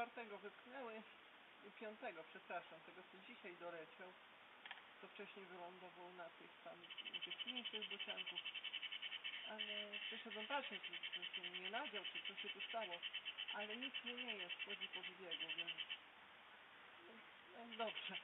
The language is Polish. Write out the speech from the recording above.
czwartego wypchnęły i piątego, przepraszam, tego co dzisiaj doleciał, to wcześniej wylądował na tych tam tych mniejszych bocianków. Ale przyszedłem patrzeć, czy, czy, czy nie nadział, czy co się tu stało. Ale nic mu nie jest, chodzi po wybiegu, więc no dobrze.